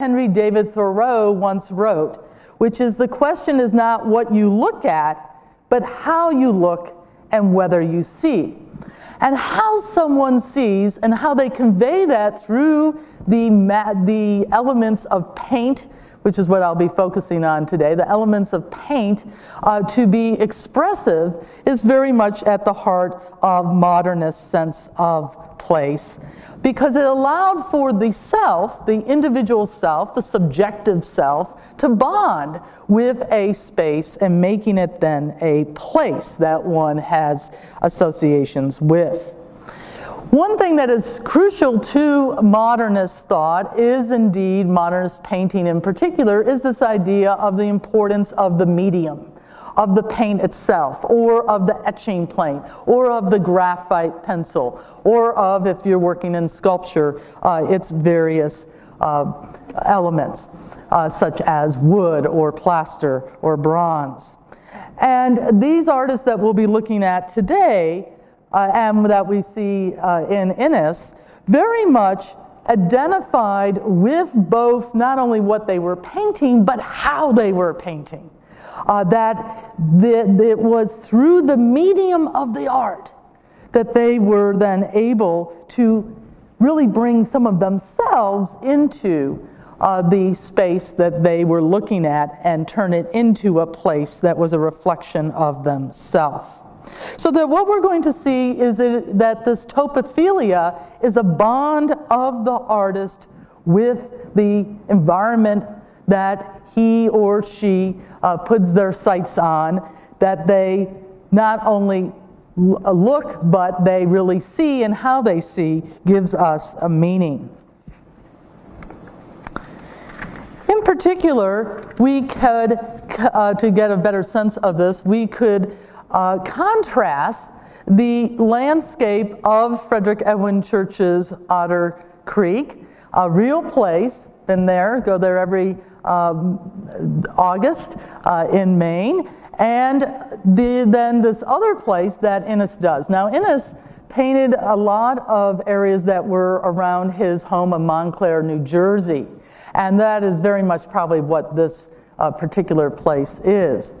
Henry David Thoreau once wrote, which is the question is not what you look at, but how you look and whether you see. And how someone sees and how they convey that through the, the elements of paint, which is what I'll be focusing on today, the elements of paint uh, to be expressive is very much at the heart of modernist sense of place because it allowed for the self, the individual self, the subjective self, to bond with a space and making it then a place that one has associations with. One thing that is crucial to modernist thought is indeed modernist painting in particular is this idea of the importance of the medium of the paint itself, or of the etching plane, or of the graphite pencil, or of, if you're working in sculpture, uh, its various uh, elements, uh, such as wood, or plaster, or bronze. And these artists that we'll be looking at today, uh, and that we see uh, in Inness, very much identified with both not only what they were painting, but how they were painting uh, that the, it was through the medium of the art that they were then able to really bring some of themselves into uh, the space that they were looking at and turn it into a place that was a reflection of themselves. So that what we're going to see is that this topophilia is a bond of the artist with the environment that he or she uh, puts their sights on, that they not only look, but they really see, and how they see gives us a meaning. In particular, we could, uh, to get a better sense of this, we could uh, contrast the landscape of Frederic Edwin Church's Otter Creek, a real place, been there, go there every um, August uh, in Maine, and the, then this other place that Inness does. Now, Inness painted a lot of areas that were around his home in Montclair, New Jersey, and that is very much probably what this uh, particular place is.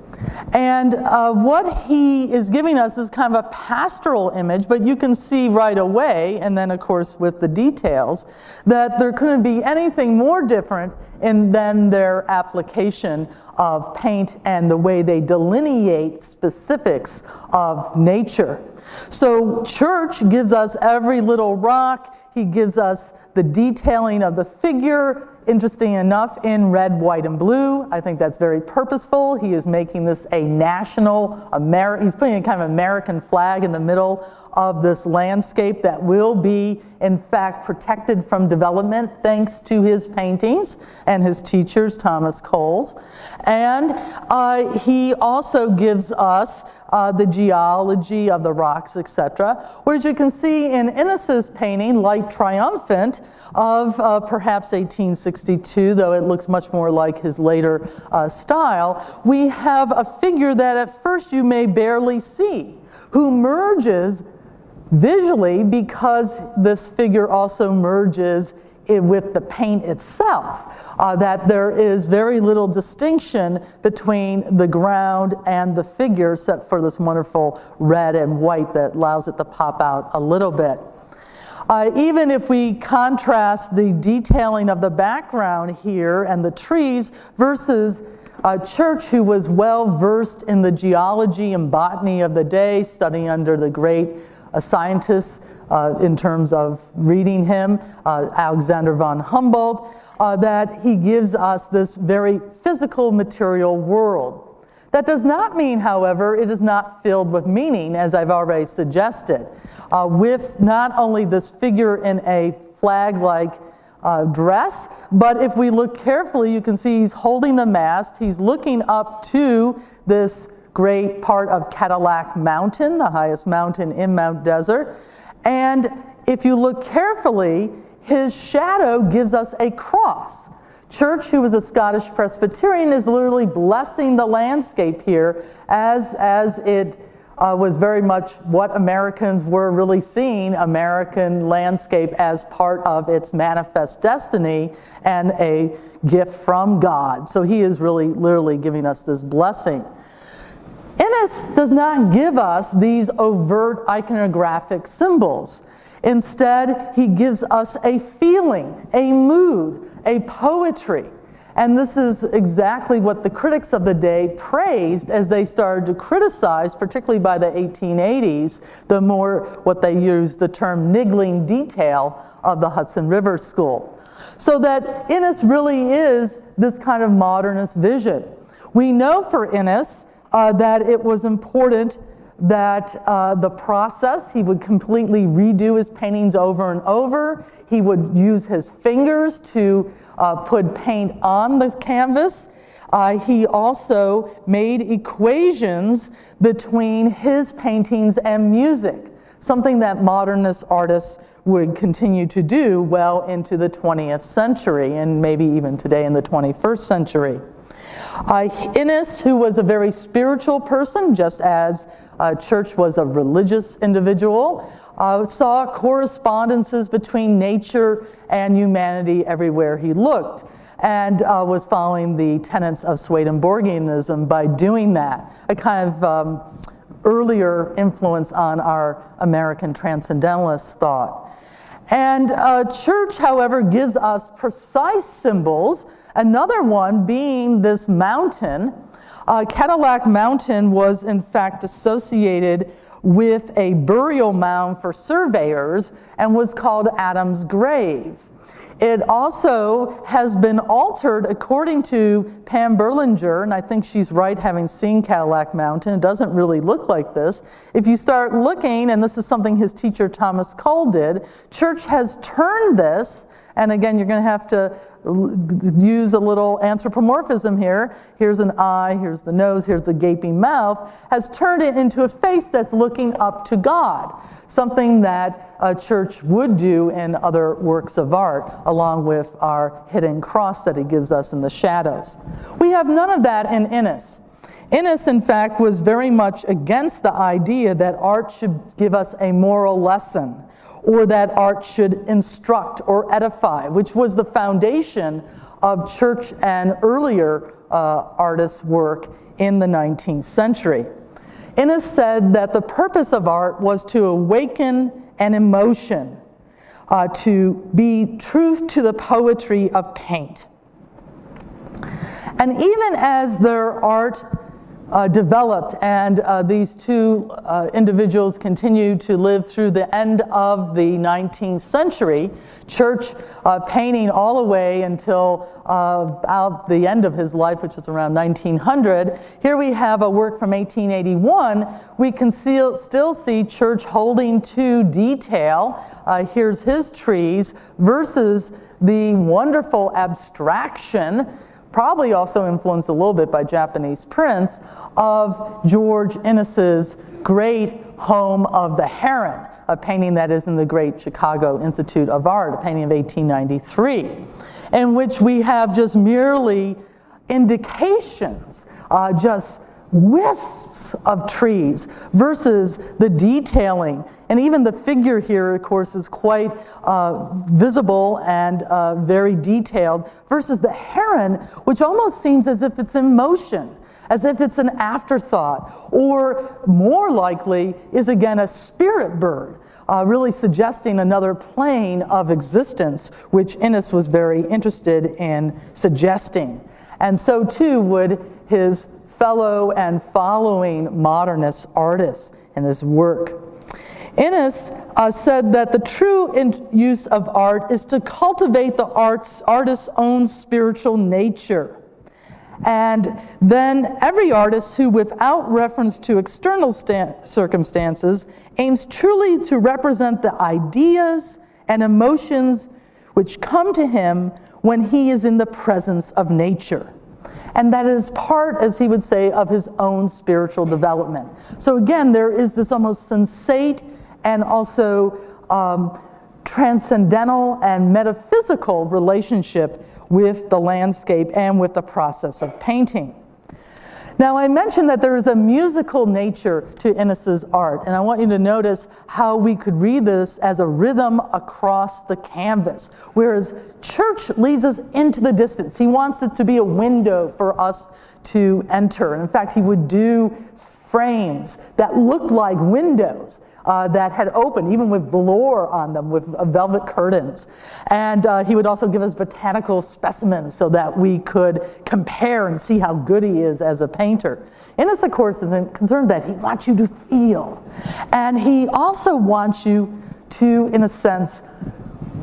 And uh, what he is giving us is kind of a pastoral image, but you can see right away, and then of course with the details, that there couldn't be anything more different in, than their application of paint and the way they delineate specifics of nature. So, church gives us every little rock, he gives us the detailing of the figure, interesting enough, in red, white, and blue. I think that's very purposeful. He is making this a national, Ameri- he's putting a kind of American flag in the middle of this landscape that will be, in fact, protected from development thanks to his paintings and his teachers, Thomas Coles. And uh, he also gives us uh, the geology of the rocks, etc. Whereas you can see in Inness's painting, Light Triumphant, of uh, perhaps 1862, though it looks much more like his later uh, style, we have a figure that at first you may barely see, who merges visually because this figure also merges with the paint itself, uh, that there is very little distinction between the ground and the figure, except for this wonderful red and white that allows it to pop out a little bit. Uh, even if we contrast the detailing of the background here and the trees versus a church who was well versed in the geology and botany of the day, studying under the great uh, scientists uh, in terms of reading him, uh, Alexander von Humboldt, uh, that he gives us this very physical material world. That does not mean, however, it is not filled with meaning, as I've already suggested, uh, with not only this figure in a flag like uh, dress, but if we look carefully, you can see he's holding the mast, he's looking up to this great part of Cadillac Mountain, the highest mountain in Mount Desert. And if you look carefully, his shadow gives us a cross. Church, who was a Scottish Presbyterian, is literally blessing the landscape here as, as it uh, was very much what Americans were really seeing American landscape as part of its manifest destiny and a gift from God. So he is really literally giving us this blessing. Inness does not give us these overt iconographic symbols. Instead, he gives us a feeling, a mood, a poetry. And this is exactly what the critics of the day praised as they started to criticize, particularly by the 1880s, the more what they used the term niggling detail of the Hudson River School. So that Inness really is this kind of modernist vision. We know for Inness uh, that it was important that uh, the process, he would completely redo his paintings over and over. He would use his fingers to uh, put paint on the canvas. Uh, he also made equations between his paintings and music, something that modernist artists would continue to do well into the 20th century and maybe even today in the 21st century. Uh, Inness, who was a very spiritual person, just as uh, Church was a religious individual, uh, saw correspondences between nature and humanity everywhere he looked, and uh, was following the tenets of Swedenborgianism by doing that, a kind of um, earlier influence on our American transcendentalist thought. And uh, church, however, gives us precise symbols, another one being this mountain. Uh, Cadillac Mountain was, in fact, associated with a burial mound for surveyors and was called Adam's Grave. It also has been altered according to Pam Berlinger, and I think she's right having seen Cadillac Mountain. It doesn't really look like this. If you start looking, and this is something his teacher Thomas Cole did, church has turned this, and again, you're going to have to use a little anthropomorphism here. Here's an eye, here's the nose, here's a gaping mouth, has turned it into a face that's looking up to God, something that a church would do in other works of art, along with our hidden cross that he gives us in the shadows. We have none of that in Inness. Inness, in fact, was very much against the idea that art should give us a moral lesson or that art should instruct or edify, which was the foundation of church and earlier uh, artists' work in the 19th century. Inness said that the purpose of art was to awaken an emotion, uh, to be truth to the poetry of paint. And even as their art uh, developed, and uh, these two uh, individuals continued to live through the end of the 19th century, church uh, painting all the way until uh, about the end of his life, which was around 1900. Here we have a work from 1881. We can still see church holding to detail. Uh, here's his trees versus the wonderful abstraction probably also influenced a little bit by Japanese prints, of George Inness's great Home of the Heron, a painting that is in the great Chicago Institute of Art, a painting of 1893, in which we have just merely indications, uh, just wisps of trees versus the detailing. And even the figure here, of course, is quite uh, visible and uh, very detailed versus the heron, which almost seems as if it's in motion, as if it's an afterthought, or more likely is again a spirit bird. Uh, really suggesting another plane of existence, which Inness was very interested in suggesting. And so too would his fellow and following modernist artists in his work. Inness uh, said that the true use of art is to cultivate the art's, artist's own spiritual nature. And then every artist who, without reference to external circumstances, aims truly to represent the ideas and emotions which come to him when he is in the presence of nature and that is part, as he would say, of his own spiritual development. So again, there is this almost sensate and also um, transcendental and metaphysical relationship with the landscape and with the process of painting. Now, I mentioned that there is a musical nature to Inness's art, and I want you to notice how we could read this as a rhythm across the canvas, whereas Church leads us into the distance. He wants it to be a window for us to enter. In fact, he would do frames that looked like windows uh, that had opened, even with velour on them, with uh, velvet curtains. And uh, he would also give us botanical specimens so that we could compare and see how good he is as a painter. Inness, of course, isn't concerned that he wants you to feel. And he also wants you to, in a sense,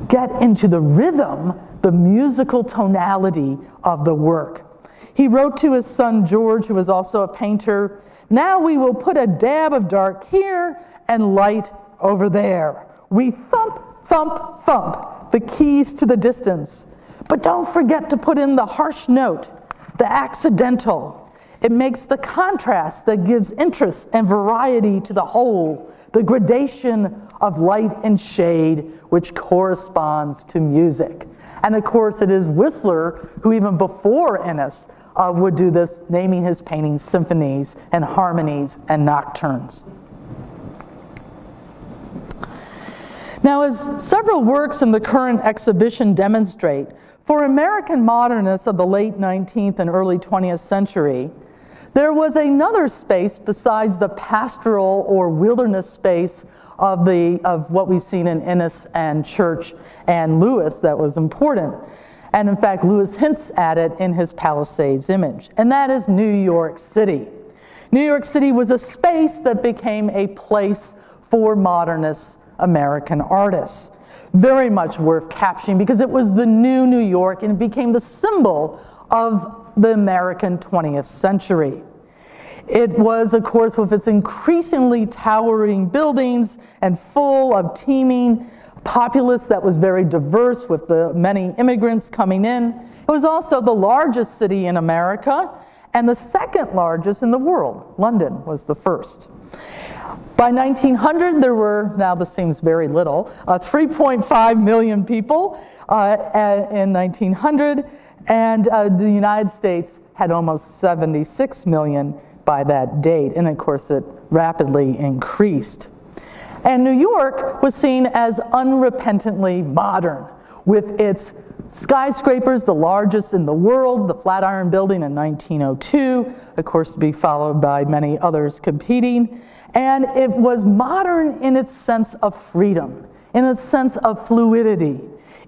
get into the rhythm, the musical tonality of the work. He wrote to his son George, who was also a painter, Now we will put a dab of dark here and light over there. We thump, thump, thump the keys to the distance. But don't forget to put in the harsh note, the accidental. It makes the contrast that gives interest and variety to the whole, the gradation of light and shade, which corresponds to music. And of course, it is Whistler who, even before Inness, uh, would do this, naming his paintings symphonies and harmonies and nocturnes. Now, as several works in the current exhibition demonstrate, for American modernists of the late 19th and early 20th century, there was another space besides the pastoral or wilderness space of, the, of what we've seen in Inness and Church and Lewis that was important. And in fact, Lewis hints at it in his Palisades image, and that is New York City. New York City was a space that became a place for modernists American artists. Very much worth capturing because it was the new New York and it became the symbol of the American 20th century. It was, of course, with its increasingly towering buildings and full of teeming populace that was very diverse with the many immigrants coming in. It was also the largest city in America and the second largest in the world. London was the first. By 1900, there were, now this seems very little, uh, 3.5 million people uh, in 1900, and uh, the United States had almost 76 million by that date, and of course it rapidly increased. And New York was seen as unrepentantly modern, with its skyscrapers, the largest in the world, the Flatiron Building in 1902, of course to be followed by many others competing, and it was modern in its sense of freedom, in its sense of fluidity,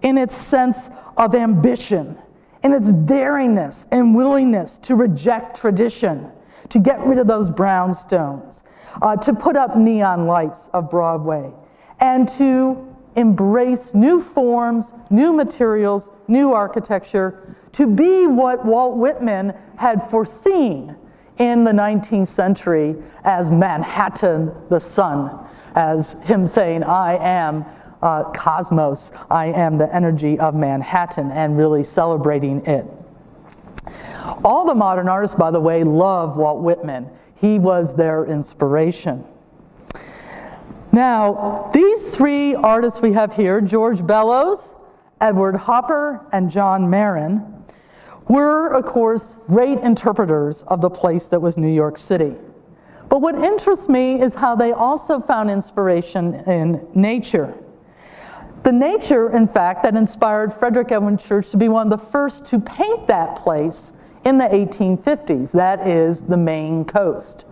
in its sense of ambition, in its daringness and willingness to reject tradition, to get rid of those brownstones, uh, to put up neon lights of Broadway, and to embrace new forms, new materials, new architecture, to be what Walt Whitman had foreseen in the 19th century as Manhattan the sun, as him saying, I am uh, cosmos, I am the energy of Manhattan, and really celebrating it. All the modern artists, by the way, love Walt Whitman. He was their inspiration. Now, these three artists we have here George Bellows, Edward Hopper, and John Marin were, of course, great interpreters of the place that was New York City. But what interests me is how they also found inspiration in nature. The nature, in fact, that inspired Frederic Edwin Church to be one of the first to paint that place in the 1850s. That is the Maine coast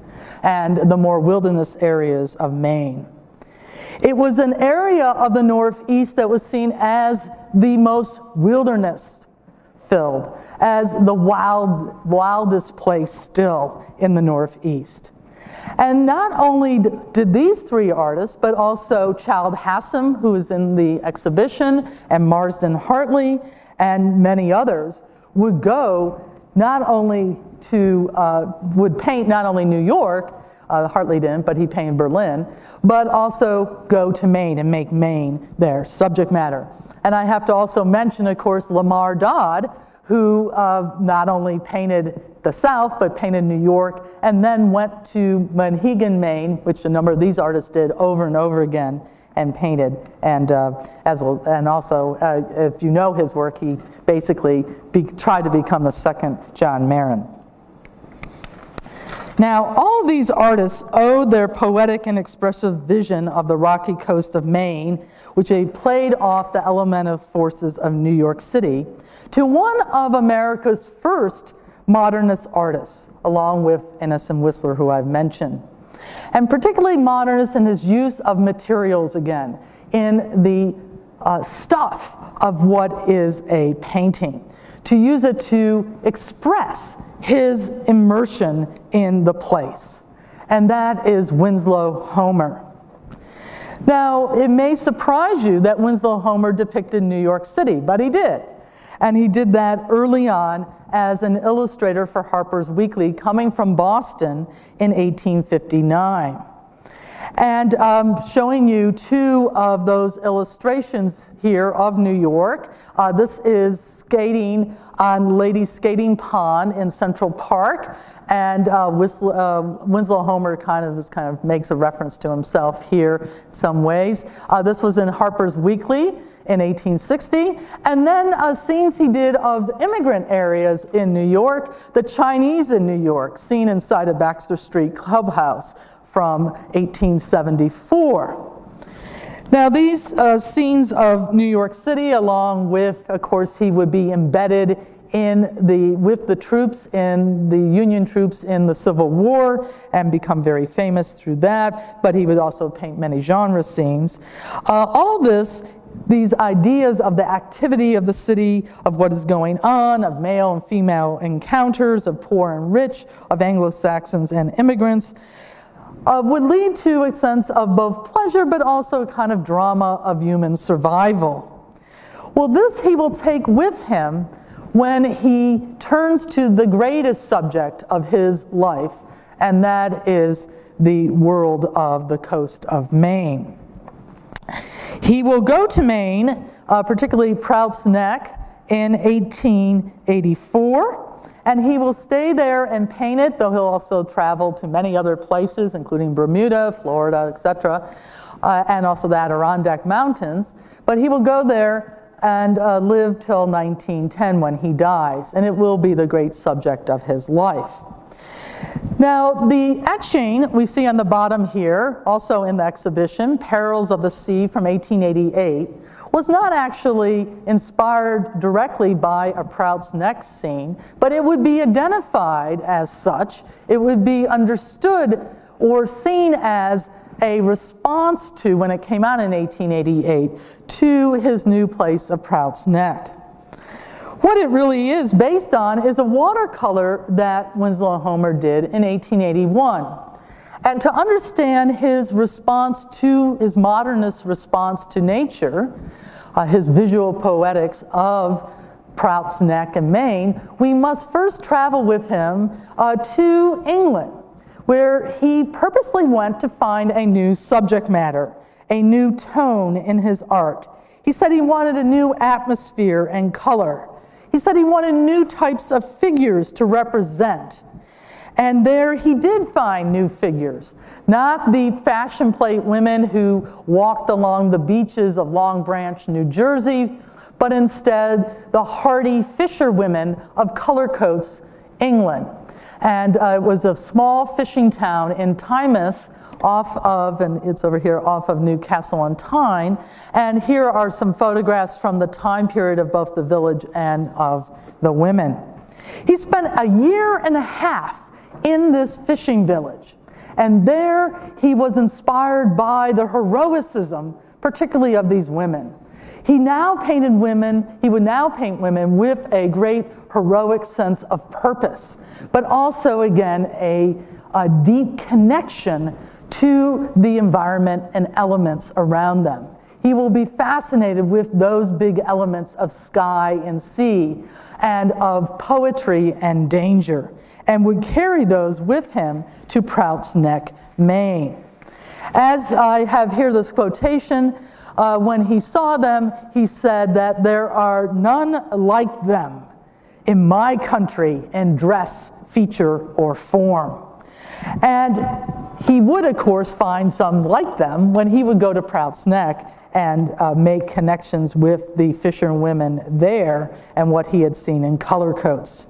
and the more wilderness areas of Maine. It was an area of the Northeast that was seen as the most wilderness filled as the wild, wildest place still in the Northeast. And not only did these three artists, but also Childe Hassam, who is in the exhibition, and Marsden Hartley, and many others, would go not only to, uh, would paint not only New York, uh, Hartley didn't, but he painted Berlin, but also go to Maine and make Maine their subject matter. And I have to also mention, of course, Lamar Dodd, who uh, not only painted the South, but painted New York, and then went to Monhegan, Maine, which a number of these artists did over and over again, and painted. And, uh, as well, and also, uh, if you know his work, he basically be, tried to become the second John Marin. Now, all these artists owe their poetic and expressive vision of the rocky coast of Maine, which they played off the elemental forces of New York City, to one of America's first modernist artists, along with Inness and Whistler, who I've mentioned. And particularly modernist in his use of materials again, in the uh, stuff of what is a painting, to use it to express his immersion in the place. And that is Winslow Homer. Now, it may surprise you that Winslow Homer depicted New York City, but he did. And he did that early on as an illustrator for Harper's Weekly, coming from Boston in 1859. And um, showing you two of those illustrations here of New York. Uh, this is skating on Lady Skating Pond in Central Park. And uh, Winslow, uh, Winslow, Homer kind of, is, kind of makes a reference to himself here in some ways. Uh, this was in Harper's Weekly in 1860. And then uh, scenes he did of immigrant areas in New York, the Chinese in New York, seen inside a Baxter Street clubhouse from 1874. Now, these uh, scenes of New York City, along with, of course, he would be embedded in the, with the troops in the Union troops in the Civil War and become very famous through that, but he would also paint many genre scenes. Uh, all this these ideas of the activity of the city, of what is going on, of male and female encounters, of poor and rich, of Anglo-Saxons and immigrants, uh, would lead to a sense of both pleasure but also a kind of drama of human survival. Well, this he will take with him when he turns to the greatest subject of his life, and that is the world of the coast of Maine. He will go to Maine, uh, particularly Prout's Neck, in 1884. And he will stay there and paint it, though he'll also travel to many other places, including Bermuda, Florida, etc., uh, and also the Adirondack Mountains. But he will go there and uh, live till 1910 when he dies, and it will be the great subject of his life. Now, the etching we see on the bottom here, also in the exhibition, Perils of the Sea from 1888, was not actually inspired directly by a Prout's Neck scene, but it would be identified as such. It would be understood or seen as a response to, when it came out in 1888, to his new place of Prout's Neck. What it really is based on is a watercolor that Winslow Homer did in 1881. And to understand his response to, his modernist response to nature, uh, his visual poetics of Prout's Neck and Maine, we must first travel with him uh, to England, where he purposely went to find a new subject matter, a new tone in his art. He said he wanted a new atmosphere and color. He said he wanted new types of figures to represent. And there he did find new figures, not the fashion plate women who walked along the beaches of Long Branch, New Jersey, but instead the hardy fisher women of Cullercoats, England. And uh, it was a small fishing town in Tynemouth off of, and it's over here, off of Newcastle on Tyne. And here are some photographs from the time period of both the village and of the women. He spent a year and a half in this fishing village. And there he was inspired by the heroicism, particularly of these women. He now painted women, he would now paint women with a great heroic sense of purpose, but also, again, a, a deep connection to the environment and elements around them. He will be fascinated with those big elements of sky and sea and of poetry and danger and would carry those with him to Prout's Neck, Maine. As I have here this quotation, uh, when he saw them, he said that there are none like them in my country in dress, feature, or form. And he would, of course, find some like them when he would go to Prout's Neck and uh, make connections with the fisher women there and what he had seen in Cullercoats.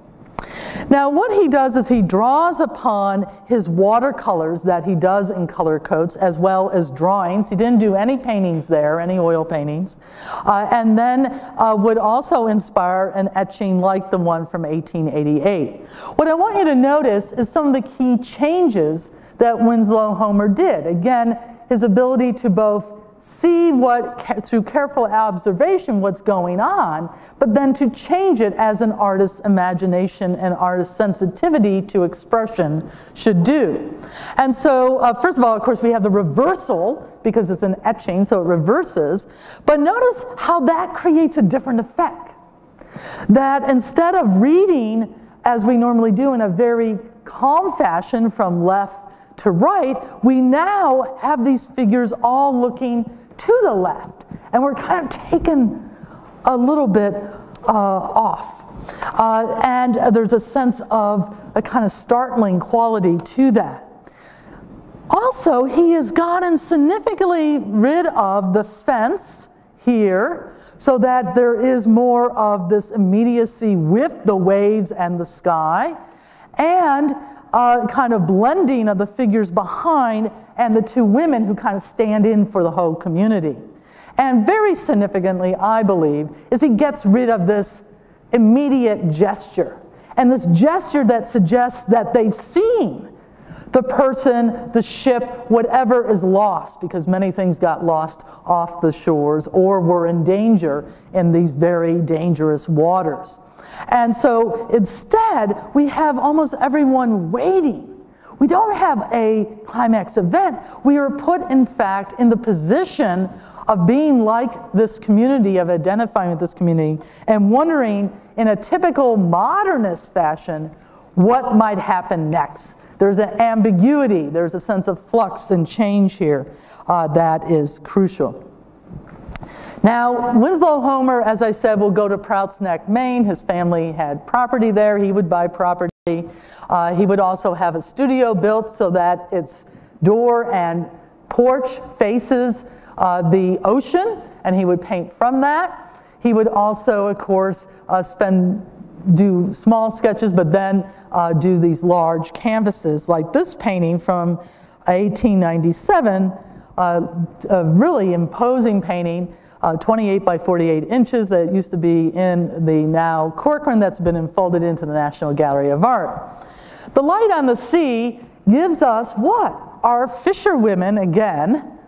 Now, what he does is he draws upon his watercolors that he does in Cullercoats as well as drawings. He didn't do any paintings there, any oil paintings, uh, and then uh, would also inspire an etching like the one from 1888. What I want you to notice is some of the key changes that Winslow Homer did. Again, his ability to both see what, through careful observation, what's going on, but then to change it as an artist's imagination and artist's sensitivity to expression should do. And so, uh, first of all, of course, we have the reversal because it's an etching, so it reverses. But notice how that creates a different effect. That instead of reading as we normally do in a very calm fashion from left to right, we now have these figures all looking to the left. And we're kind of taken a little bit uh, off. Uh, and there's a sense of a kind of startling quality to that. Also, he has gotten significantly rid of the fence here so that there is more of this immediacy with the waves and the sky. And uh, kind of blending of the figures behind and the two women who kind of stand in for the whole community. And very significantly, I believe, is he gets rid of this immediate gesture. And this gesture that suggests that they've seen the person, the ship, whatever is lost, because many things got lost off the shores or were in danger in these very dangerous waters. And so instead, we have almost everyone waiting. We don't have a climax event. We are put, in fact, in the position of being like this community, of identifying with this community, and wondering in a typical modernist fashion what might happen next. There's an ambiguity, there's a sense of flux and change here uh, that is crucial. Now, Winslow Homer, as I said, will go to Prouts Neck, Maine. His family had property there. He would buy property. Uh, he would also have a studio built so that its door and porch faces uh, the ocean, and he would paint from that. He would also, of course, uh, spend do small sketches, but then uh, do these large canvases, like this painting from 1897, uh, a really imposing painting uh, 28 by 48 inches that used to be in the now Corcoran that's been enfolded into the National Gallery of Art. The light on the sea gives us what? Our fisherwomen, again,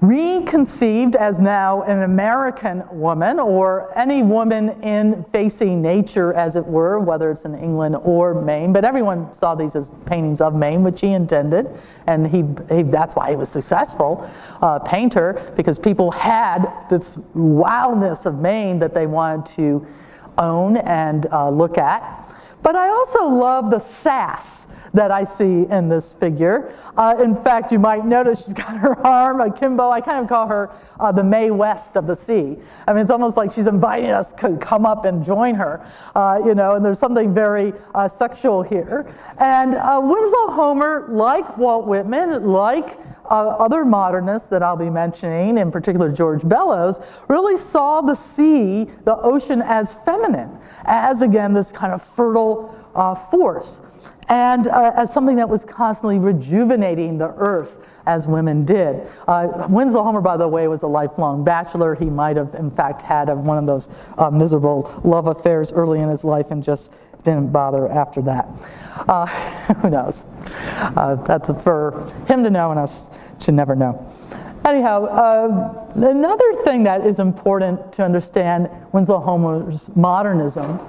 reconceived as now an American woman or any woman in facing nature, as it were, whether it's in England or Maine. But everyone saw these as paintings of Maine, which he intended, and he, he that's why he was successful uh, painter because people had this wildness of Maine that they wanted to own and uh, look at. But I also love the sass that I see in this figure. Uh, in fact, you might notice she's got her arm akimbo. I kind of call her uh, the Mae West of the sea. I mean, it's almost like she's inviting us to come up and join her, uh, you know, and there's something very uh, sexual here. And uh, Winslow Homer, like Walt Whitman, like uh, other modernists that I'll be mentioning, in particular George Bellows, really saw the sea, the ocean, as feminine, as again this kind of fertile force and uh, as something that was constantly rejuvenating the earth as women did. Uh, Winslow Homer, by the way, was a lifelong bachelor. He might have, in fact, had a, one of those uh, miserable love affairs early in his life and just didn't bother after that. Uh, who knows? Uh, that's for him to know and us to never know. Anyhow, uh, another thing that is important to understand Winslow Homer's modernism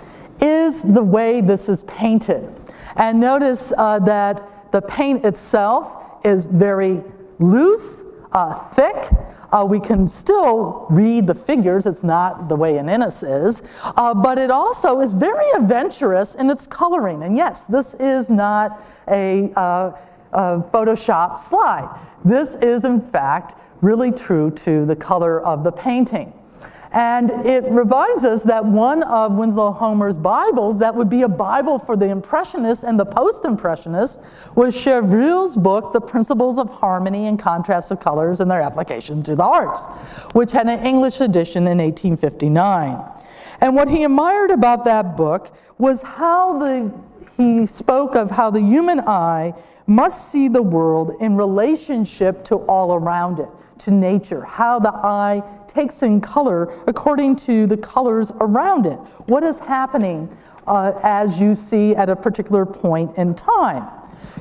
is the way this is painted. And notice uh, that the paint itself is very loose, uh, thick. Uh, we can still read the figures, it's not the way an Inness is, uh, but it also is very adventurous in its coloring. And yes, this is not a, uh, a Photoshop slide. This is, in fact, really true to the color of the painting. And it reminds us that one of Winslow Homer's Bibles, that would be a Bible for the Impressionists and the Post Impressionists, was Chevreul's book, The Principles of Harmony and Contrast of Colors and Their Application to the Arts, which had an English edition in 1859. And what he admired about that book was how the he spoke of how the human eye must see the world in relationship to all around it, to nature, how the eye takes in color according to the colors around it. What is happening uh, as you see at a particular point in time?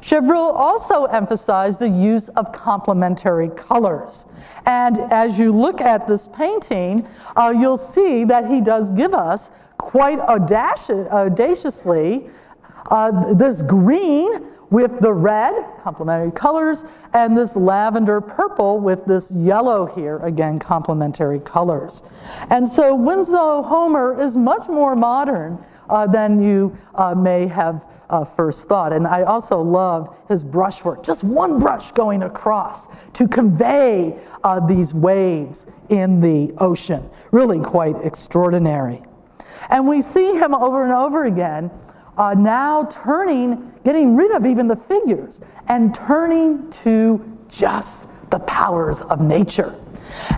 Chevreul also emphasized the use of complementary colors. And as you look at this painting, uh, you'll see that he does give us quite audaciously uh, this green with the red, complementary colors, and this lavender purple with this yellow here, again, complementary colors. And so Winslow Homer is much more modern uh, than you uh, may have uh, first thought. And I also love his brushwork, just one brush going across to convey uh, these waves in the ocean. Really quite extraordinary. And we see him over and over again uh, now turning, getting rid of even the figures, and turning to just the powers of nature.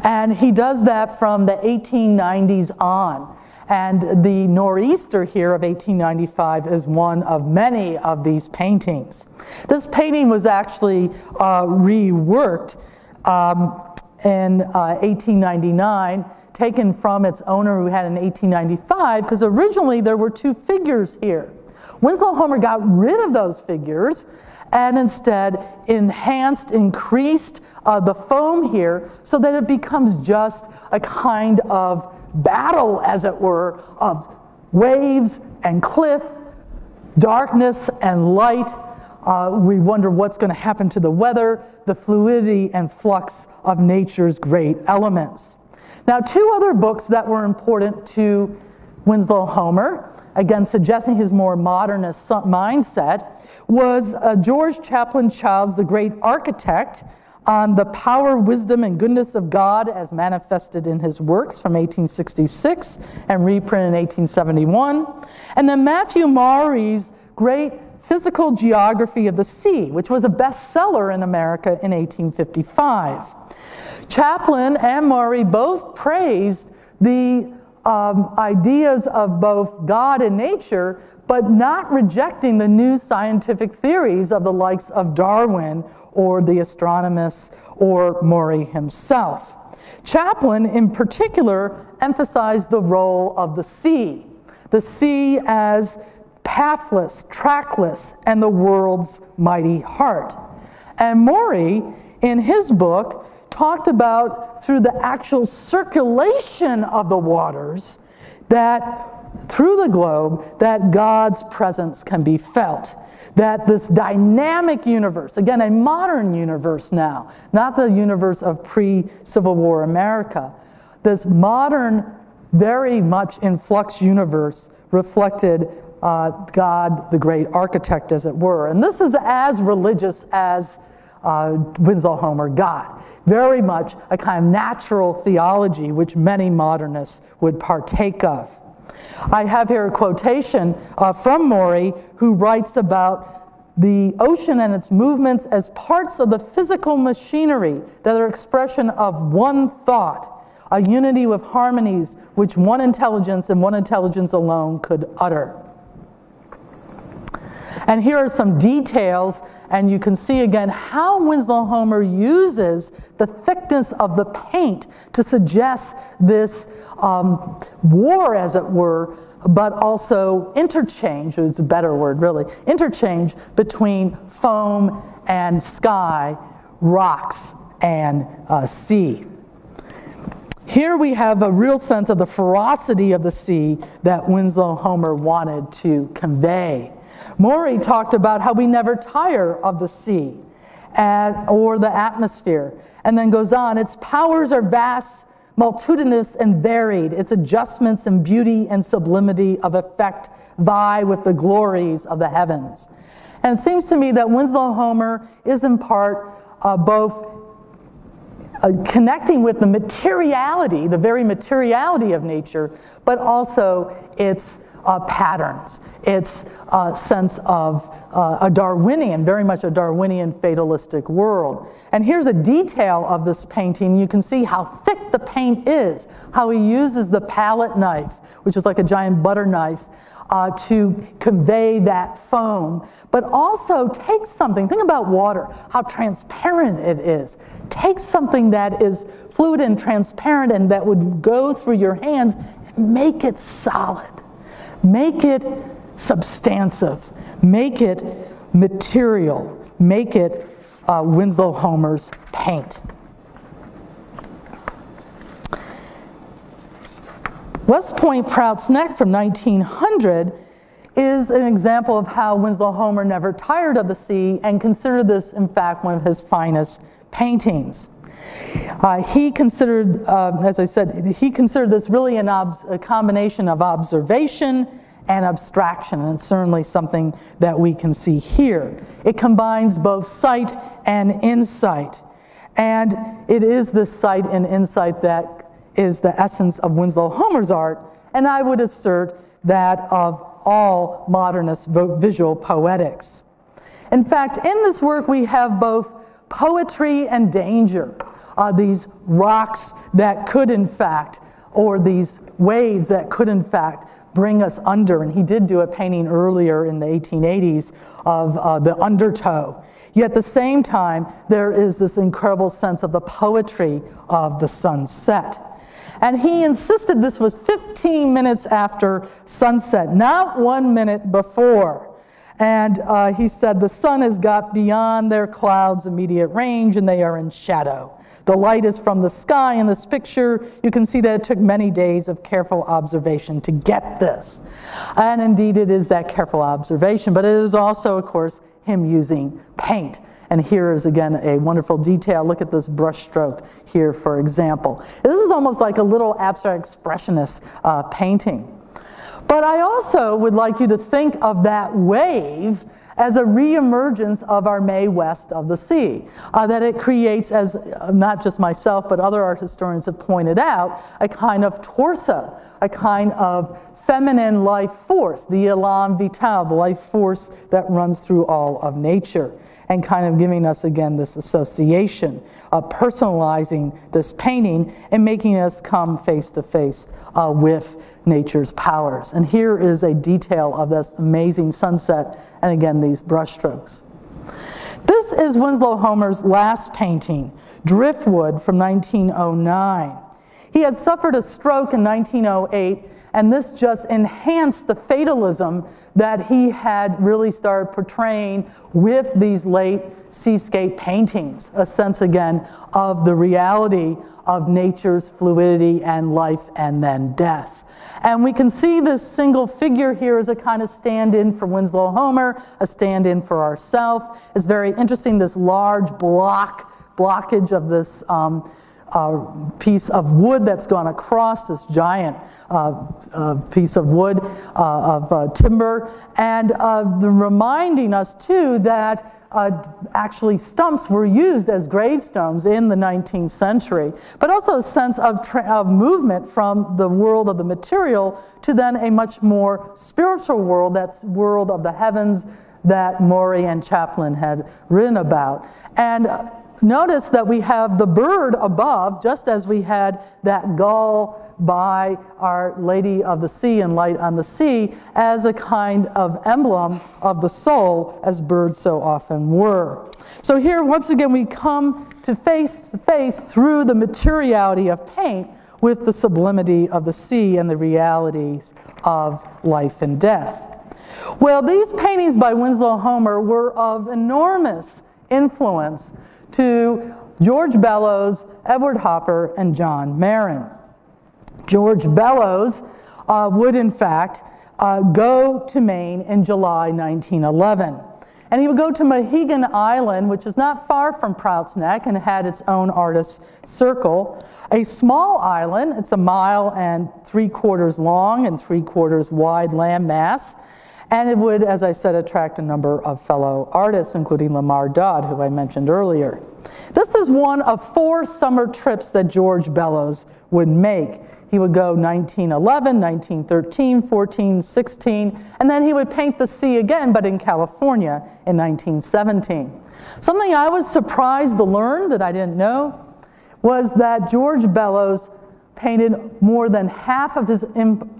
And he does that from the 1890s on. And the Nor'easter here of 1895 is one of many of these paintings. This painting was actually uh, reworked um, in uh, 1899 taken from its owner who had in 1895 because originally there were two figures here. Winslow Homer got rid of those figures and instead enhanced, increased uh, the foam here so that it becomes just a kind of battle, as it were, of waves and cliff, darkness and light. Uh, we wonder what's going to happen to the weather, the fluidity and flux of nature's great elements. Now, two other books that were important to Winslow Homer again suggesting his more modernist mindset, was uh, George Chaplin Child's The Great Architect on the power, wisdom, and goodness of God as manifested in his works from 1866 and reprinted in 1871. And then Matthew Maury's great Physical Geography of the Sea, which was a bestseller in America in 1855. Chaplin and Maury both praised the um, ideas of both God and nature, but not rejecting the new scientific theories of the likes of Darwin or the astronomists or Maury himself. Chaplin, in particular, emphasized the role of the sea, the sea as pathless, trackless, and the world's mighty heart. And Maury, in his book, talked about through the actual circulation of the waters that through the globe that God's presence can be felt. That this dynamic universe, again, a modern universe now, not the universe of pre Civil War America, this modern, very much in flux universe reflected uh, God, the great architect, as it were. And this is as religious as uh, Winslow Homer got. Very much a kind of natural theology which many modernists would partake of. I have here a quotation uh, from Maury who writes about the ocean and its movements as parts of the physical machinery that are expression of one thought, a unity with harmonies which one intelligence and one intelligence alone could utter. And here are some details, and you can see again how Winslow Homer uses the thickness of the paint to suggest this um, war, as it were, but also interchange is a better word, really interchange between foam and sky, rocks and uh, sea. Here we have a real sense of the ferocity of the sea that Winslow Homer wanted to convey. Maury talked about how we never tire of the sea and, or the atmosphere, and then goes on its powers are vast, multitudinous, and varied. Its adjustments and beauty and sublimity of effect vie with the glories of the heavens. And it seems to me that Winslow Homer is in part uh, both uh, connecting with the materiality, the very materiality of nature, but also its uh, patterns, its uh, sense of uh, a Darwinian, very much a Darwinian fatalistic world. And here's a detail of this painting. You can see how thick the paint is, how he uses the palette knife, which is like a giant butter knife, uh, to convey that foam, but also take something, think about water, how transparent it is. Take something that is fluid and transparent and that would go through your hands, make it solid, make it substantive, make it material, make it uh, Winslow Homer's paint. West Point Prout's Neck from 1900 is an example of how Winslow Homer never tired of the sea and considered this, in fact, one of his finest paintings. Uh, he considered, uh, as I said, he considered this really a combination of observation and abstraction, and it's certainly something that we can see here. It combines both sight and insight. And it is this sight and insight that is the essence of Winslow Homer's art, and I would assert that of all modernist visual poetics. In fact, in this work we have both poetry and danger, uh, these rocks that could in fact, or these waves that could in fact bring us under. And he did do a painting earlier in the 1880s of uh, the undertow. Yet at the same time, there is this incredible sense of the poetry of the sunset. And he insisted this was 15 minutes after sunset, not one minute before. And uh, he said, The sun has got beyond their clouds' immediate range and they are in shadow. The light is from the sky in this picture. You can see that it took many days of careful observation to get this. And indeed, it is that careful observation, but it is also, of course, him using paint. And here is again a wonderful detail. Look at this brushstroke here, for example. This is almost like a little abstract expressionist uh, painting. But I also would like you to think of that wave as a reemergence of our Mae West of the sea. Uh, that it creates, as uh, not just myself, but other art historians have pointed out, a kind of torso, a kind of feminine life force, the elan vital, the life force that runs through all of nature and kind of giving us again this association, uh, personalizing this painting and making us come face to face with nature's powers. And here is a detail of this amazing sunset and again these brushstrokes. This is Winslow Homer's last painting, Driftwood from 1909. He had suffered a stroke in 1908 and this just enhanced the fatalism that he had really started portraying with these late seascape paintings, a sense again of the reality of nature's fluidity and life and then death. And we can see this single figure here as a kind of stand in for Winslow Homer, a stand in for ourself. It's very interesting, this large block, blockage of this. Um, uh, piece of wood that's gone across this giant uh, uh, piece of wood, uh, of uh, timber, and uh, reminding us too that actually stumps were used as gravestones in the 19th century, but also a sense of, of movement from the world of the material to then a much more spiritual world, that's world of the heavens that Maury and Chaplin had written about. And Notice that we have the bird above, just as we had that gull by Our Lady of the Sea and Light on the Sea, as a kind of emblem of the soul, as birds so often were. So here, once again, we come to face to face through the materiality of paint with the sublimity of the sea and the realities of life and death. Well, these paintings by Winslow Homer were of enormous influence to George Bellows, Edward Hopper, and John Marin. George Bellows uh, would, in fact, uh, go to Maine in July 1911. And he would go to Monhegan Island, which is not far from Prout's Neck and had its own artist's circle. A small island, it's a mile and three quarters long and three quarters wide landmass. And it would, as I said, attract a number of fellow artists, including Lamar Dodd, who I mentioned earlier. This is one of four summer trips that George Bellows would make. He would go 1911, 1913, 14, 16, and then he would paint the sea again, but in California in 1917. Something I was surprised to learn that I didn't know was that George Bellows painted more than half of his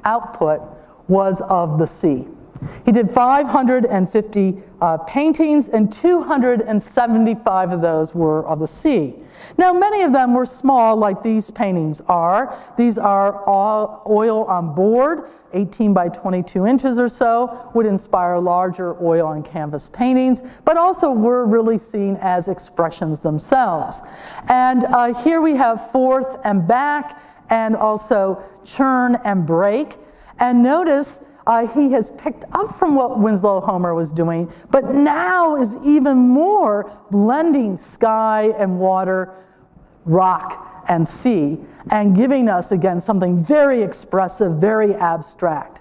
output was of the sea. He did 550 uh, paintings, and 275 of those were of the sea. Now, many of them were small, like these paintings are. These are all oil on board, 18 by 22 inches or so, would inspire larger oil on canvas paintings, but also were really seen as expressions themselves. And uh, here we have forth and back, and also churn and break. And notice uh, he has picked up from what Winslow Homer was doing, but now is even more blending sky and water, rock and sea, and giving us again something very expressive, very abstract.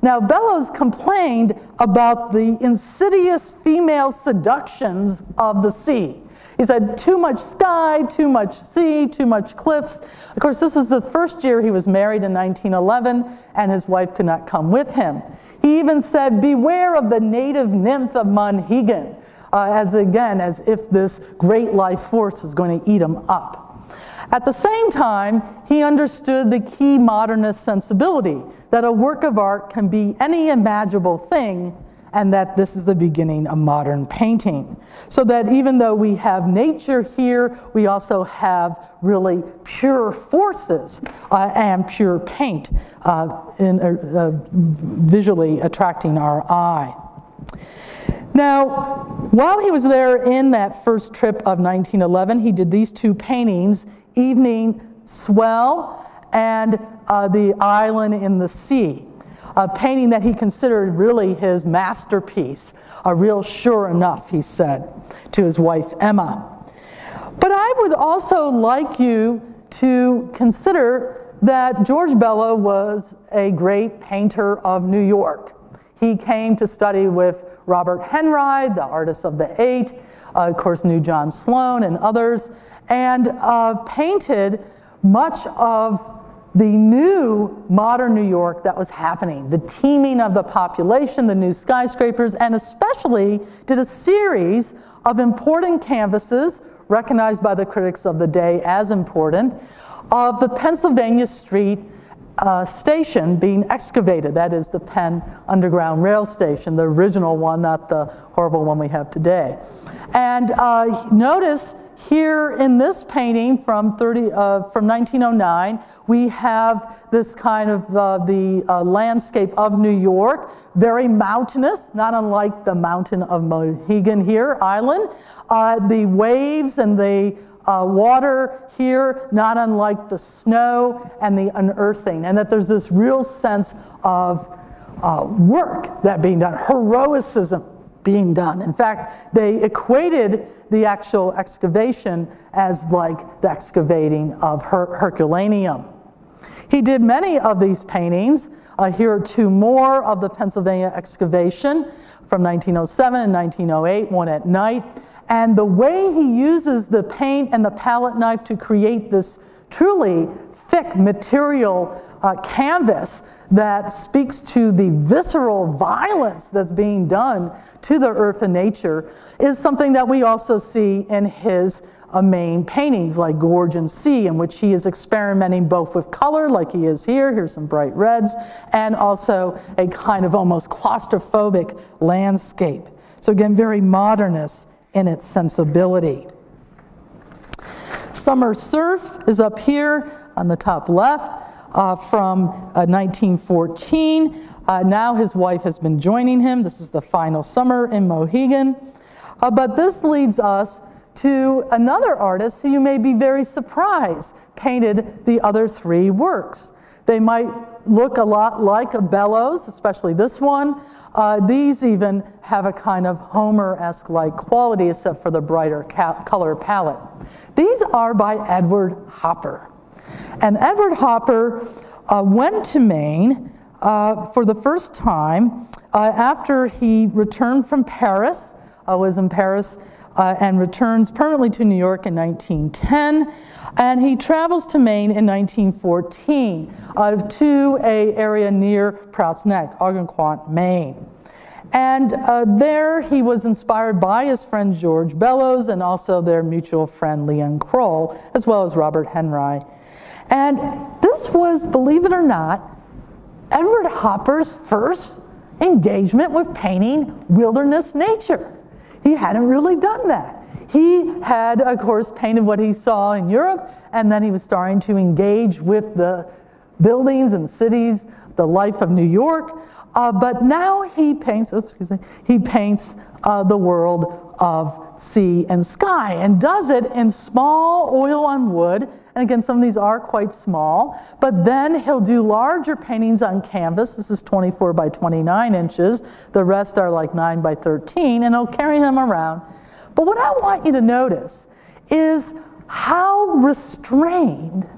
Now, Bellows complained about the insidious female seductions of the sea. He said, too much sky, too much sea, too much cliffs. Of course, this was the first year he was married in 1911, and his wife could not come with him. He even said, Beware of the native nymph of Monhegan, uh, as again, as if this great life force was going to eat him up. At the same time, he understood the key modernist sensibility that a work of art can be any imaginable thing and that this is the beginning of modern painting. So that even though we have nature here, we also have really pure forces uh, and pure paint uh, in, uh, uh visually attracting our eye. Now, while he was there in that first trip of 1911, he did these two paintings, Evening Swell and uh, The Island in the Sea a painting that he considered really his masterpiece, a real sure enough, he said to his wife Emma. But I would also like you to consider that George Bellow was a great painter of New York. He came to study with Robert Henri, the artist of the eight, uh, of course, knew John Sloan and others, and uh, painted much of the new modern New York that was happening, the teeming of the population, the new skyscrapers, and especially did a series of important canvases recognized by the critics of the day as important of the Pennsylvania Street uh, station being excavated. That is the Penn Underground Rail Station, the original one, not the horrible one we have today. And uh, notice here in this painting from, 30, uh, from 1909, we have this kind of uh, the uh, landscape of New York, very mountainous, not unlike the mountain of Monhegan here, island. Uh, the waves and the uh, water here, not unlike the snow and the unearthing, and that there's this real sense of uh, work that being done, heroicism being done. In fact, they equated the actual excavation as like the excavating of Her Herculaneum. He did many of these paintings. Uh, here are two more of the Pennsylvania excavation from 1907 and 1908, one at night. And the way he uses the paint and the palette knife to create this truly thick material uh, canvas that speaks to the visceral violence that's being done to the earth and nature is something that we also see in his uh, Maine paintings like Gorge and Sea, in which he is experimenting both with color, like he is here, here's some bright reds, and also a kind of almost claustrophobic landscape. So, again, very modernist in its sensibility. Summer Surf is up here on the top left uh, from uh, 1914. Uh, now his wife has been joining him. This is the final summer in Monhegan. Uh, but this leads us to another artist who you may be very surprised painted the other three works. They might look a lot like a Bellows, especially this one. Uh, these even have a kind of Homer-esque like quality except for the brighter color palette. These are by Edward Hopper. And Edward Hopper uh, went to Maine uh, for the first time uh, after he returned from Paris, uh, was in Paris uh, and returns permanently to New York in 1910. And he travels to Maine in 1914 uh, to a area near Prout's Neck, Ogunquit, Maine. And uh, there he was inspired by his friend George Bellows and also their mutual friend Leon Kroll, as well as Robert Henri. And this was, believe it or not, Edward Hopper's first engagement with painting wilderness nature. He hadn't really done that. He had, of course, painted what he saw in Europe, and then he was starting to engage with the buildings and cities, the life of New York. Uh, but now he paints, oops, excuse me, he paints uh, the world of sea and sky and does it in small oil on wood. And again, some of these are quite small, but then he'll do larger paintings on canvas. This is 24 by 29 inches. The rest are like 9 by 13, and he'll carry them around. But what I want you to notice is how restrained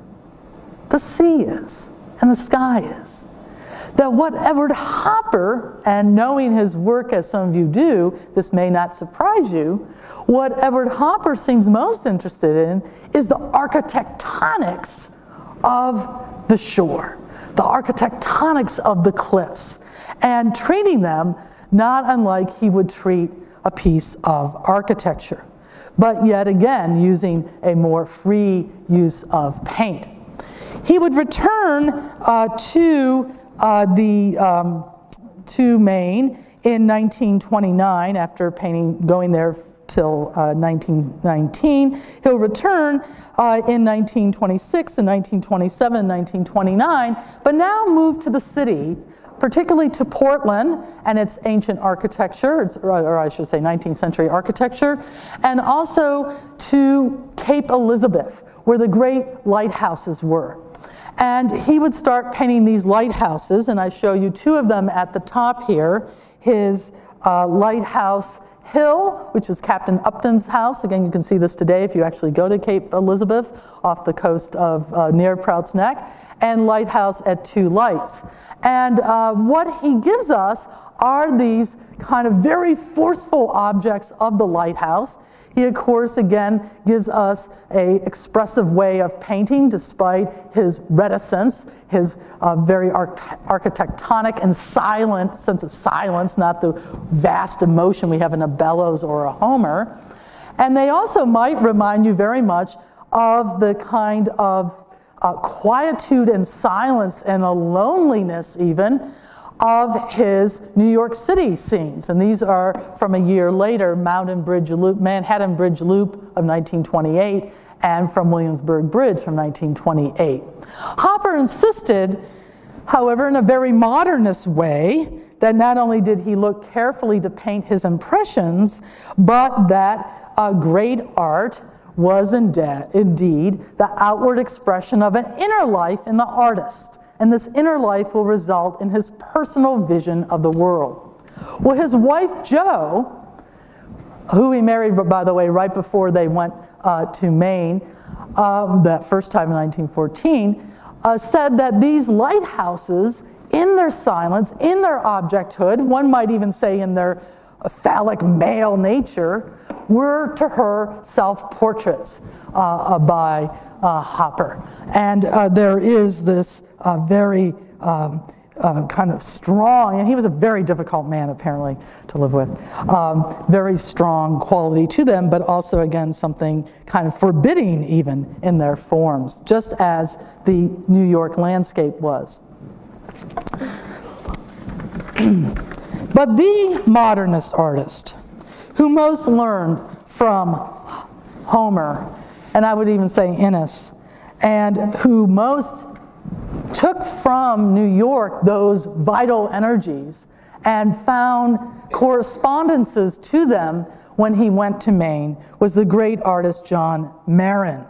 the sea is and the sky is that what Edward Hopper, and knowing his work as some of you do, this may not surprise you, what Edward Hopper seems most interested in is the architectonics of the shore, the architectonics of the cliffs, and treating them not unlike he would treat a piece of architecture, but yet again using a more free use of paint. He would return uh, to uh, the, um, to Maine in 1929 after painting, going there till uh, 1919. He'll return uh, in 1926 and 1927 and 1929, but now move to the city, particularly to Portland and its ancient architecture, or I should say 19th century architecture, and also to Cape Elizabeth, where the great lighthouses were. And he would start painting these lighthouses, and I show you two of them at the top here. His uh, lighthouse hill, which is Captain Upton's house. Again, you can see this today if you actually go to Cape Elizabeth off the coast of uh, near Prout's Neck, and lighthouse at Two Lights. And uh, what he gives us are these kind of very forceful objects of the lighthouse. He, of course, again gives us a expressive way of painting despite his reticence, his uh, very architectonic and silent sense of silence, not the vast emotion we have in a Bellows or a Homer. And they also might remind you very much of the kind of uh, quietude and silence and a loneliness even of his New York City scenes. And these are from a year later, Mountain Bridge Loop, Manhattan Bridge Loop of 1928 and from Williamsburg Bridge from 1928. Hopper insisted, however, in a very modernist way, that not only did he look carefully to paint his impressions, but that a great art was indeed the outward expression of an inner life in the artist and this inner life will result in his personal vision of the world. Well, his wife, Jo, who he married, by the way, right before they went uh, to Maine, um, that first time in 1914, uh, said that these lighthouses, in their silence, in their objecthood, one might even say in their phallic male nature, were to her self portraits uh, by uh, Hopper. And uh, there is this uh, very um, uh, kind of strong, and he was a very difficult man apparently to live with, um, very strong quality to them, but also again something kind of forbidding even in their forms, just as the New York landscape was. but the modernist artist who most learned from Homer and I would even say Inness, and who most took from New York those vital energies and found correspondences to them when he went to Maine was the great artist John Marin.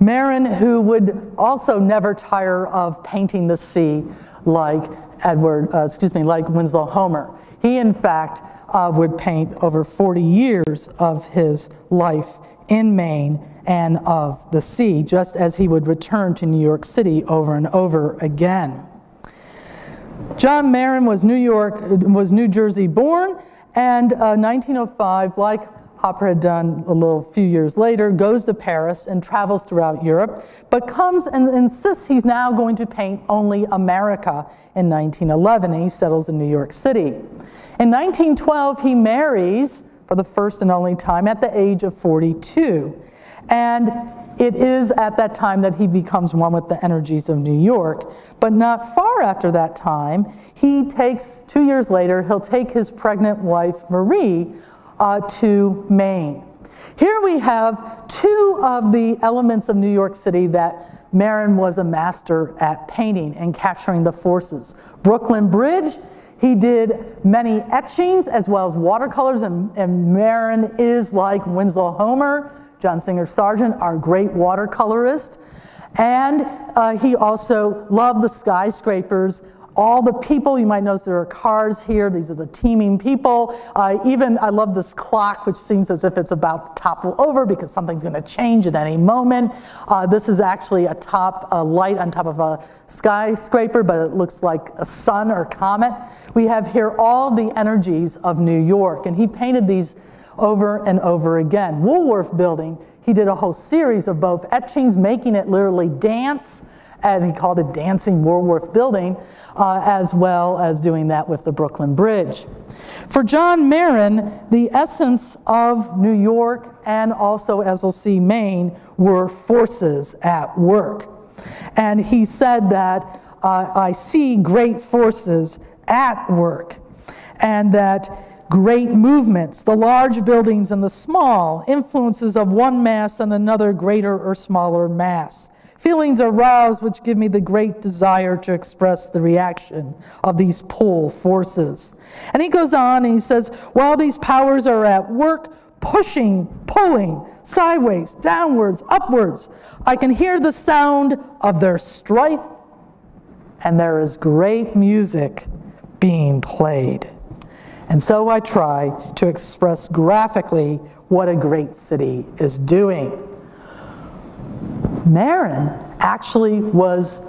Marin, who would also never tire of painting the sea like Edward, uh, excuse me, like Winslow Homer. He, in fact, uh, would paint over 40 years of his life in Maine and of the sea, just as he would return to New York City over and over again. John Marin was New York, was New Jersey born, and uh, 1905, like Hopper had done a little few years later, goes to Paris and travels throughout Europe, but comes and insists he's now going to paint only America in 1911, and he settles in New York City. In 1912, he marries for the first and only time at the age of 42. And it is at that time that he becomes one with the energies of New York. But not far after that time, he takes, two years later, he'll take his pregnant wife, Marie, uh, to Maine. Here we have two of the elements of New York City that Marin was a master at painting and capturing the forces. Brooklyn Bridge, he did many etchings as well as watercolors, and, and Marin is like Winslow Homer, John Singer Sargent, our great watercolorist. And uh, he also loved the skyscrapers all the people. You might notice there are cars here. These are the teeming people. Uh, even I love this clock, which seems as if it's about to topple over because something's going to change at any moment. Uh, this is actually a top a light on top of a skyscraper, but it looks like a sun or comet. We have here all the energies of New York, and he painted these over and over again. Woolworth Building, he did a whole series of both etchings, making it literally dance and he called it Dancing Woolworth Building, uh, as well as doing that with the Brooklyn Bridge. For John Marin, the essence of New York and also, as we'll see, Maine were forces at work. And he said that uh, I see great forces at work, and that great movements, the large buildings and the small, influences of one mass and another greater or smaller mass. Feelings aroused which give me the great desire to express the reaction of these pull forces. And he goes on and he says, while these powers are at work, pushing, pulling, sideways, downwards, upwards, I can hear the sound of their strife, and there is great music being played. And so I try to express graphically what a great city is doing. Marin actually was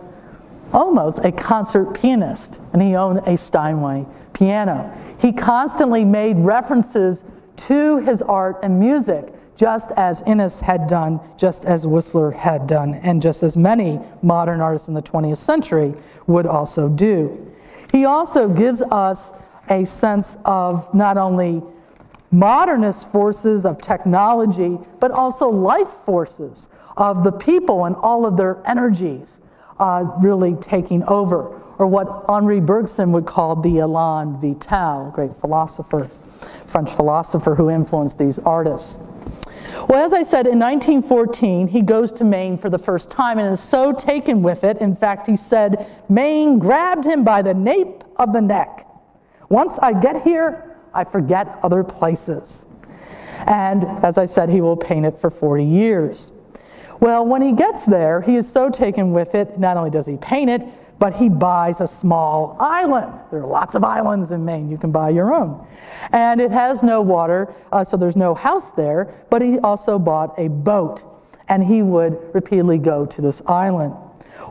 almost a concert pianist, and he owned a Steinway piano. He constantly made references to his art and music, just as Inness had done, just as Whistler had done, and just as many modern artists in the 20th century would also do. He also gives us a sense of not only modernist forces of technology, but also life forces of the people and all of their energies uh, really taking over, or what Henri Bergson would call the élan vital, great philosopher, French philosopher who influenced these artists. Well, as I said, in 1914, he goes to Maine for the first time and is so taken with it. In fact, he said, Maine grabbed him by the nape of the neck. Once I get here, I forget other places. And as I said, he will paint it for 40 years. Well, when he gets there, he is so taken with it, not only does he paint it, but he buys a small island. There are lots of islands in Maine. You can buy your own. And it has no water, uh, so there's no house there, but he also bought a boat. And he would repeatedly go to this island.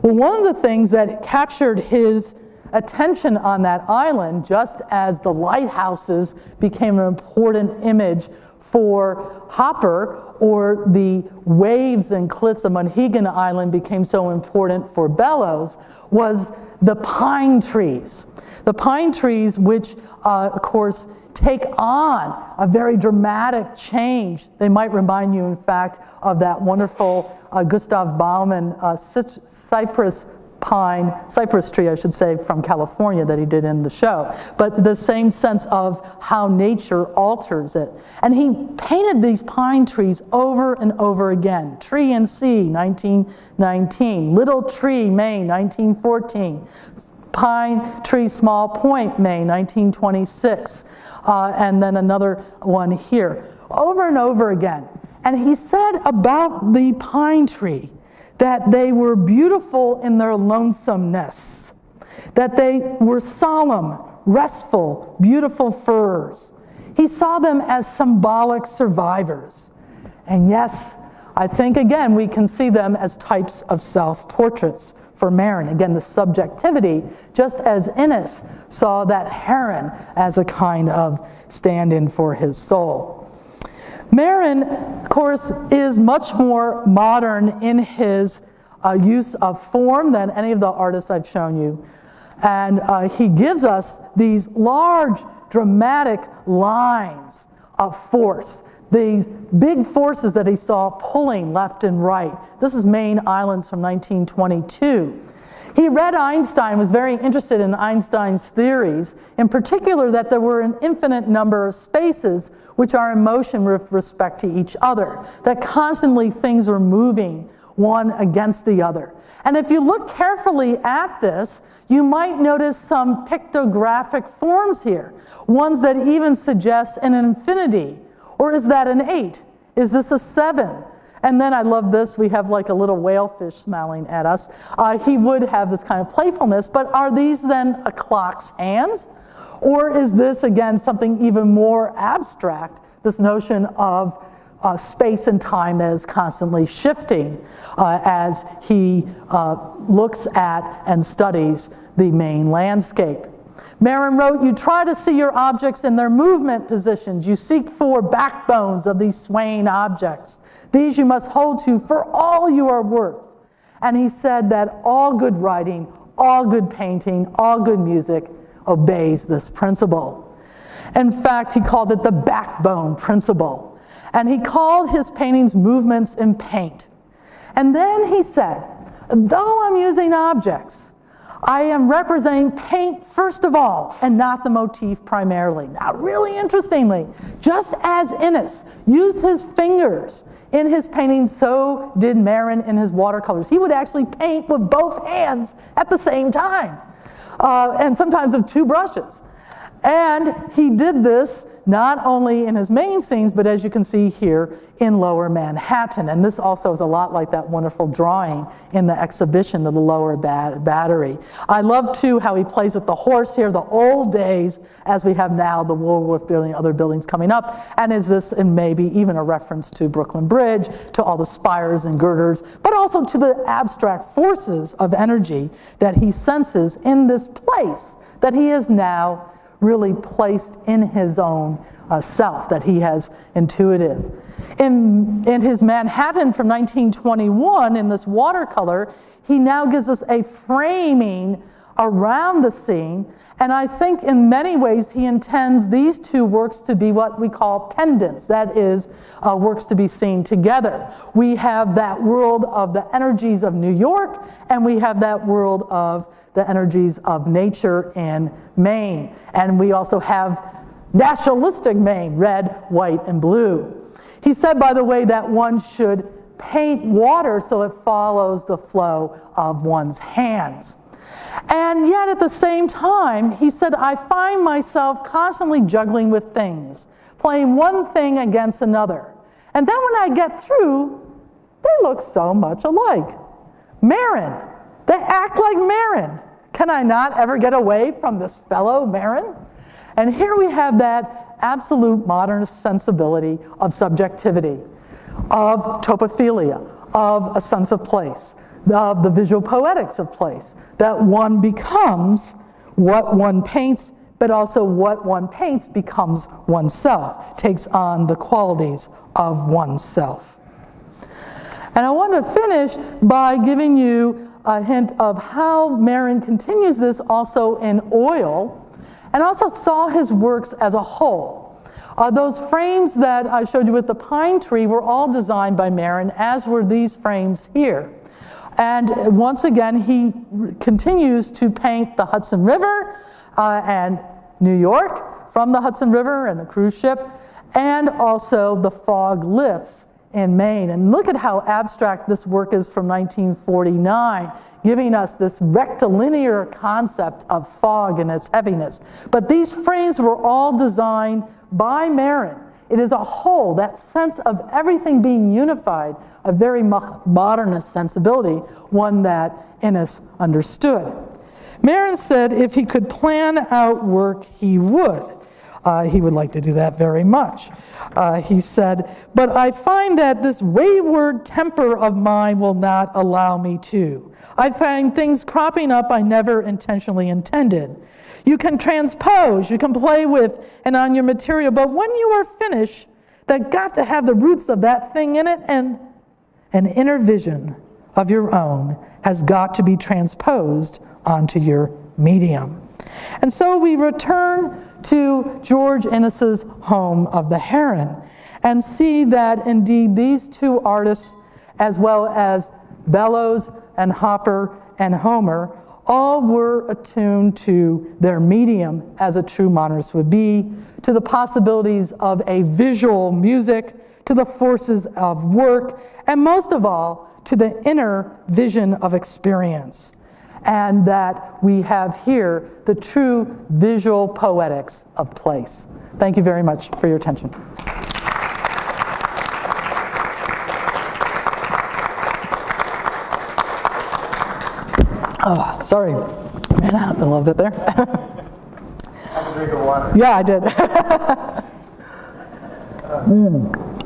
Well, one of the things that captured his attention on that island, just as the lighthouses became an important image for Hopper or the waves and cliffs of Monhegan Island became so important for Bellows was the pine trees. The pine trees, which uh, of course take on a very dramatic change. They might remind you, in fact, of that wonderful uh, Gustav Baumann uh, cypress pine, cypress tree, I should say, from California that he did in the show. But the same sense of how nature alters it. And he painted these pine trees over and over again. Tree and Sea, 1919. Little Tree, Maine, 1914. Pine Tree Small Point, Maine, 1926. Uh, and then another one here. Over and over again. And he said about the pine tree, that they were beautiful in their lonesomeness, that they were solemn, restful, beautiful firs. He saw them as symbolic survivors. And yes, I think again we can see them as types of self portraits for Marin. Again, the subjectivity, just as Inness saw that heron as a kind of stand in for his soul. Marin, of course, is much more modern in his uh, use of form than any of the artists I've shown you. And uh, he gives us these large, dramatic lines of force, these big forces that he saw pulling left and right. This is Maine Islands from 1922. He read Einstein, was very interested in Einstein's theories, in particular that there were an infinite number of spaces which are in motion with respect to each other, that constantly things are moving one against the other. And if you look carefully at this, you might notice some pictographic forms here, ones that even suggest an infinity. Or is that an eight? Is this a seven? And then I love this, we have like a little whalefish smiling at us. Uh, he would have this kind of playfulness, but are these then a clock's hands? Or is this, again, something even more abstract, this notion of uh, space and time that is constantly shifting uh, as he uh, looks at and studies the Maine landscape. Marin wrote, You try to see your objects in their movement positions. You seek for backbones of these swaying objects. These you must hold to for all you are worth. And he said that all good writing, all good painting, all good music obeys this principle. In fact, he called it the backbone principle. And he called his paintings movements in paint. And then he said, though I'm using objects, I am representing paint first of all and not the motif primarily. Now, really interestingly, just as Inness used his fingers in his painting, so did Marin in his watercolors. He would actually paint with both hands at the same time, uh, and sometimes of two brushes. And he did this not only in his Maine scenes, but as you can see here in Lower Manhattan. And this also is a lot like that wonderful drawing in the exhibition, of the Lower bat Battery. I love too how he plays with the horse here, the old days, as we have now the Woolworth building, other buildings coming up. And is this, and maybe even a reference to Brooklyn Bridge, to all the spires and girders, but also to the abstract forces of energy that he senses in this place that he is now really placed in his own uh, self, that he has intuitive. In, in his Manhattan from 1921, in this watercolor, he now gives us a framing around the scene. And I think in many ways he intends these two works to be what we call pendants, that is, uh, works to be seen together. We have that world of the energies of New York, and we have that world of the energies of nature in Maine. And we also have nationalistic Maine, red, white, and blue. He said, by the way, that one should paint water so it follows the flow of one's hands. And yet at the same time, he said, I find myself constantly juggling with things, playing one thing against another. And then when I get through, they look so much alike. Marin, they act like Marin. Can I not ever get away from this fellow Marin? And here we have that absolute modernist sensibility of subjectivity, of topophilia, of a sense of place, of the visual poetics of place, that one becomes what one paints, but also what one paints becomes oneself, takes on the qualities of oneself. And I want to finish by giving you a hint of how Marin continues this also in oil, and also saw his works as a whole. Uh, those frames that I showed you with the pine tree were all designed by Marin, as were these frames here. And once again, he continues to paint the Hudson River uh, and New York from the Hudson River and a cruise ship, and also the fog lifts in Maine. And look at how abstract this work is from 1949, giving us this rectilinear concept of fog and its heaviness. But these frames were all designed by Marin. It is a whole, that sense of everything being unified, a very modernist sensibility, one that Inness understood. Marin said if he could plan out work, he would. Uh, he would like to do that very much. Uh, he said, But I find that this wayward temper of mine will not allow me to. I find things cropping up I never intentionally intended. You can transpose, you can play with and on your material, but when you are finished, that got to have the roots of that thing in it, and an inner vision of your own has got to be transposed onto your medium. And so we return to George Inness's home of the Heron and see that indeed these two artists, as well as Bellows and Hopper and Homer, all were attuned to their medium as a true modernist would be, to the possibilities of a visual music, to the forces of work, and most of all, to the inner vision of experience. And that we have here the true visual poetics of place. Thank you very much for your attention. Oh, sorry. Ran out a little bit there. Have a drink of water. yeah, I did. mm.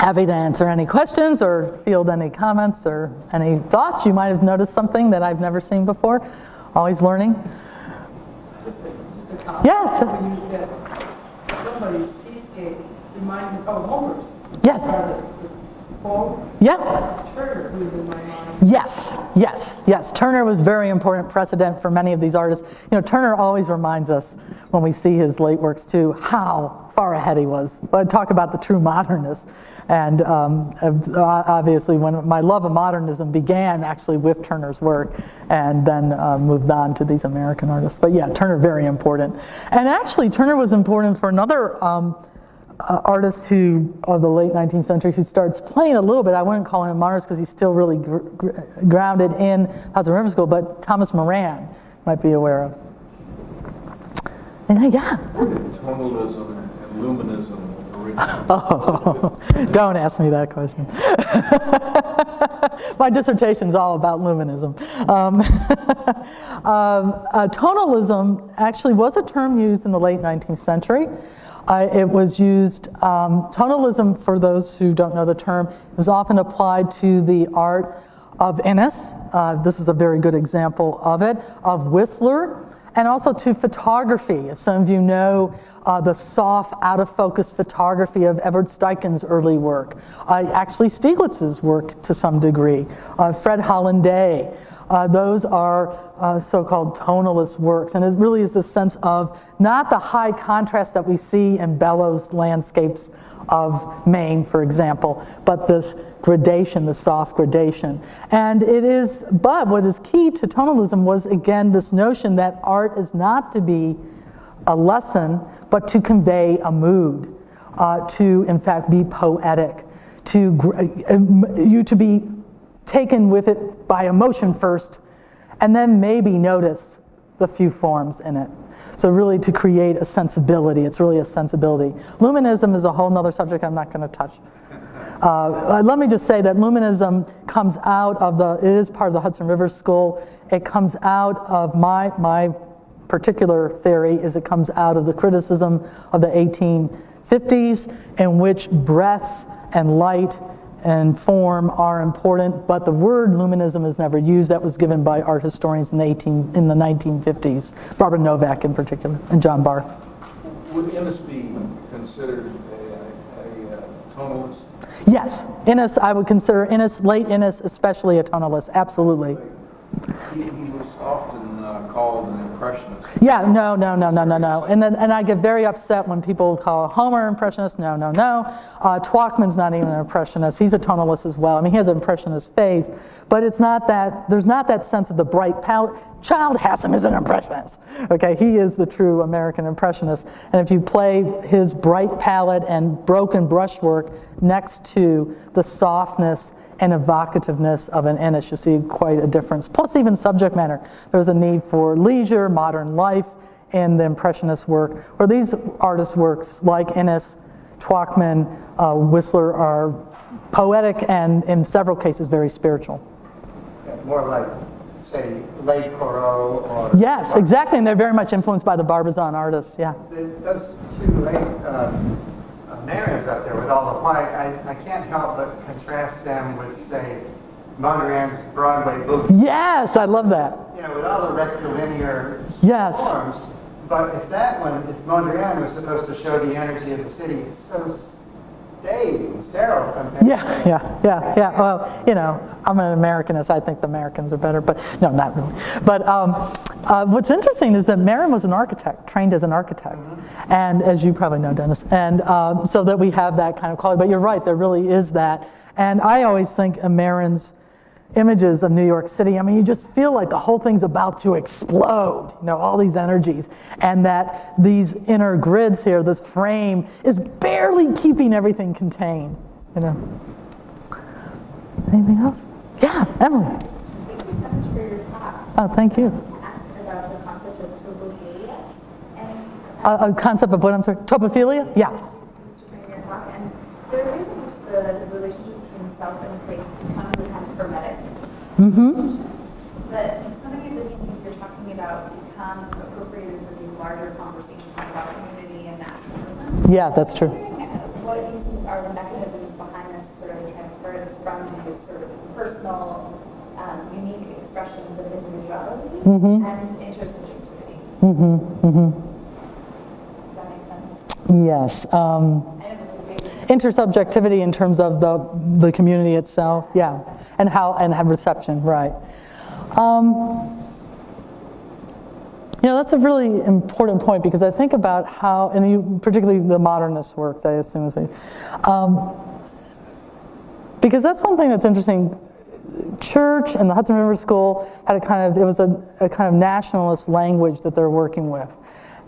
Happy to answer any questions or field any comments or any thoughts. You might have noticed something that I've never seen before. Always learning. Just a, just a. Yes. When you get somebody's seascape reminded, oh, Homer's. Yes. Uh, the- the Poem, Yeah. Turner, who's in my mind. Yes, yes, yes. Turner was very important precedent for many of these artists. You know, Turner always reminds us when we see his late works too how far ahead he was. But talk about the true modernist. And um, obviously, when my love of modernism began actually with Turner's work, and then uh, moved on to these American artists. But yeah, Turner very important. And actually, Turner was important for another. Um, uh, artist who of the late 19th century who starts playing a little bit. I wouldn't call him modernist because he's still really gr- gr- grounded in Hudson River School, but Thomas Moran might be aware of. And uh, yeah. Luminism. Oh, don't ask me that question. My dissertation is all about luminism. Um, um, uh, tonalism actually was a term used in the late 19th century. Uh, it was used, um, tonalism, for those who don't know the term, was often applied to the art of Inness. Uh, this is a very good example of it, of Whistler, and also to photography. Some of you know, uh, the soft, out of focus photography of Edward Steichen's early work, uh, actually Stieglitz's work to some degree, uh, Fred Holland-Day. Uh, those are uh, so-called tonalist works, and it really is the sense of not the high contrast that we see in Bellows landscapes of Maine, for example, but this gradation, the soft gradation. And it is, but what is key to tonalism was again this notion that art is not to be a lesson, but to convey a mood, uh, to in fact be poetic, to uh, you to be taken with it by emotion first, and then maybe notice the few forms in it. So really to create a sensibility, it's really a sensibility. Luminism is a whole other subject I'm not going to touch. Uh, let me just say that Luminism comes out of the, it is part of the Hudson River School. It comes out of my, my particular theory is it comes out of the criticism of the 1850s in which breath and light and form are important, but the word luminism is never used. That was given by art historians in the, 18, in the 1950s, Barbara Novak in particular, and John Barr. Would Inness be considered a, a, a tonalist? Yes, Inness, I would consider Inness, late Inness, especially a tonalist, absolutely. He, he was often uh, impressionist. Yeah, no, no, no, no, no, no. And then, and I get very upset when people call Homer impressionist. No, no, no. Uh, Twachtman's not even an impressionist. He's a tonalist as well. I mean, he has an impressionist phase, but it's not that. There's not that sense of the bright palette. Childe Hassam is an impressionist. Okay, he is the true American impressionist. And if you play his bright palette and broken brushwork next to the softness and evocativeness of an Inness, you see quite a difference. Plus, even subject matter. There's a need for leisure, modern life and the Impressionist work, where these artists' works, like Inness, Twachtman, uh, Whistler, are poetic and, in several cases, very spiritual. More like, say, late Corot or. Yes, exactly, and they're very much influenced by the Barbizon artists, yeah. Those two late um, narratives up there with all the white, I, I can't help but contrast them with, say, Mondrian's Broadway boogie. Yes, I love that. You know, with all the rectilinear Yes. forms. But if that one, if Mondrian was supposed to show the energy of the city, it's so s- Dave and sterile compared. Yeah, yeah, yeah, yeah. Well, you know, I'm an Americanist. I think the Americans are better, but no, not really. But um, uh, what's interesting is that Marin was an architect, trained as an architect, and as you probably know, Dennis, and um, so that we have that kind of quality. But you're right, there really is that. And I always think Marin's images of New York City. I mean, you just feel like the whole thing's about to explode, you know, all these energies. And that these inner grids here, this frame, is barely keeping everything contained, you know. Anything else? Yeah, Emily. Thank you so much for your talk. Oh, thank you. About the concept of topophilia and A, a concept of what, I'm sorry? Topophilia? Yeah. Mr. your talk, and there are ways in which the relationship between self and place becomes hermetic. Mm-hmm. But so many of the things you're talking about become appropriated for these larger conversations about community and naturalism. Yeah, that's true. What you think are the mechanisms behind this sort of transference from these sort of personal, um, unique expressions of individuality and intersubjectivity? Mm-hmm. Does that make sense? Yes. Um, I know it's a big intersubjectivity in terms of the, the community itself, yeah, and how, and have reception, right. Um, you know, that's a really important point because I think about how, and you, particularly the modernist works, I assume is what um, because that's one thing that's interesting. Church and the Hudson River School had a kind of, it was a, a kind of nationalist language that they're working with.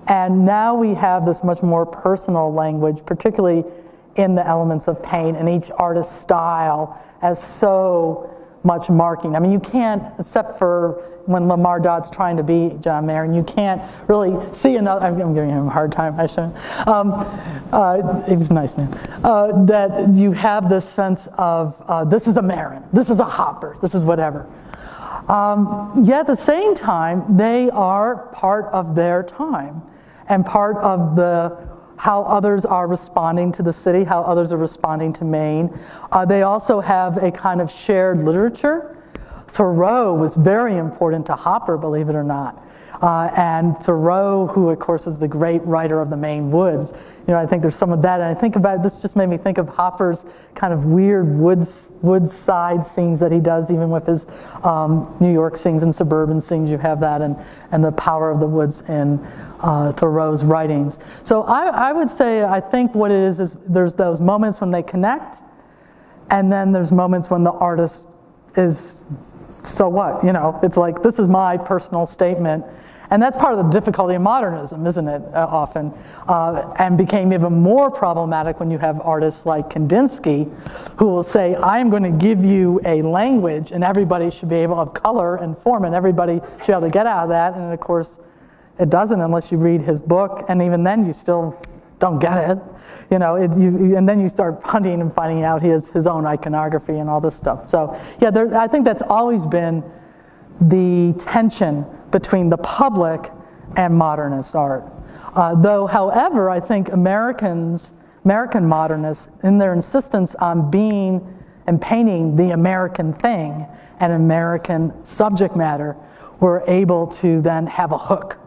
And now we have this much more personal language, particularly in the elements of paint and each artist's style as so much marking. I mean, you can't, except for when Lamar Dodd's trying to be John Marin, you can't really see another. I'm, I'm giving him a hard time. I shouldn't. Um, uh, he was a nice man. Uh, that you have this sense of uh, this is a Marin, this is a Hopper, this is whatever. Um, yet at the same time, they are part of their time and part of the how others are responding to the city, how others are responding to Maine. Uh, they also have a kind of shared literature. Thoreau was very important to Hopper, believe it or not. Uh, and Thoreau, who of course is the great writer of the Maine Woods, you know, I think there's some of that. And I think about this just made me think of Hopper's kind of weird woods woodside scenes that he does, even with his um, New York scenes and suburban scenes. You have that, and and the power of the woods in uh, Thoreau's writings. So I, I would say I think what it is is there's those moments when they connect, and then there's moments when the artist is so what? You know, it's like, this is my personal statement. And that's part of the difficulty of modernism, isn't it, uh, often? Uh, and became even more problematic when you have artists like Kandinsky, who will say, I'm going to give you a language, and everybody should be able have color and form, and everybody should be able to get out of that. And of course, it doesn't unless you read his book, and even then, you still don't get it. You know, it, you, and then you start hunting and finding out his, his own iconography and all this stuff. So, yeah, there, I think that's always been the tension between the public and modernist art. Uh, though, however, I think Americans, American modernists, in their insistence on being and painting the American thing and American subject matter, were able to then have a hook.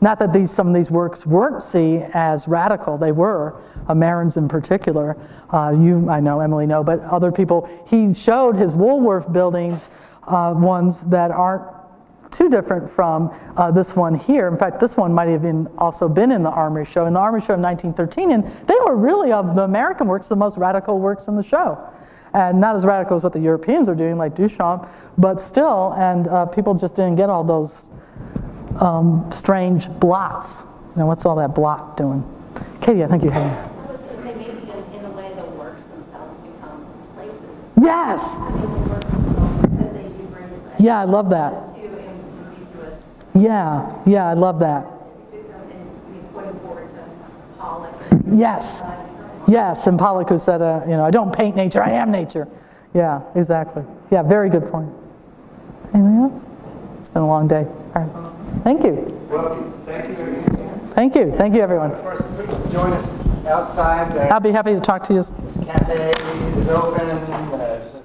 Not that these, some of these works weren't seen as radical, they were, Marin's in particular. Uh, you, I know, Emily, know, but other people. He showed his Woolworth buildings, uh, ones that aren't too different from uh, this one here. In fact, this one might have been also been in the Armory Show, in the Armory Show of 1913, and they were really, of the American works, the most radical works in the show. And not as radical as what the Europeans are doing, like Duchamp, but still, and uh, people just didn't get all those um, strange blots. You know, what's all that blot doing? Katie, I think you had. I was going to say maybe in, in a way the works themselves become places. Yes! I mean, the works themselves, because they do bring like, Yeah, I love that. Yeah, yeah, I love that. And we pointing forward to Pollock. Yes, yes, and Pollock who said, uh, you know, I don't paint nature, I am nature. Yeah, exactly. Yeah, very good point. Anything else? It's been a long day. All right. Thank you. Well, thank you again. Thank you. Thank you, everyone. Of course, please join us outside. I'll be happy to talk to you. Cafe is open.